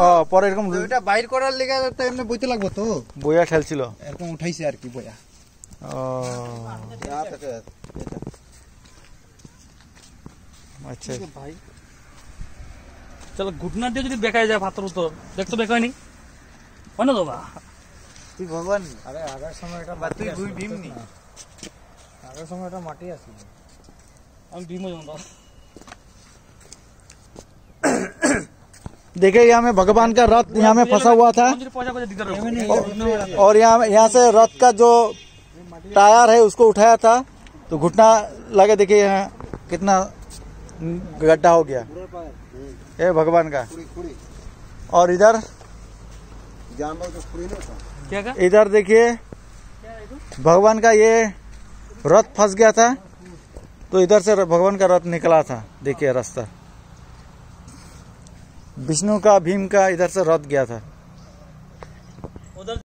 ও পরে এরকম তো এটা বাইর করার লেগে তো এমনি বইতে লাগবো তো। বইয়া ঠেলছিল এরকম উঠাইছে আর কি বইয়া। ও। আচ্ছা। ভাই চলো ঘুটনা দিয়ে যদি বেকায় যায় ভাতের উত্তর দেখতো বেকায়নি হয় না তো বা? তুই ভগবান আরে আগের সময় এটা তুই ভীম নি। আগের সময় এটা মাটি আছিল আমি ভীম জানতো देखिए, यहाँ में भगवान का रथ यहाँ में फंसा हुआ था। और यहाँ यहाँ से रथ का जो टायर है, उसको उठाया था। तो घुटना लगे, देखिए, यहाँ कितना गड्ढा हो गया। ये भगवान का। और इधर? इधर देखिए, भगवान का ये रथ फंस गया था। तो इधर से भगवान का रथ निकला था, देखिए, रास्ता। विष्णु का भीम का इधर से रथ गया था।